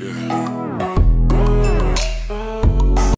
Yeah.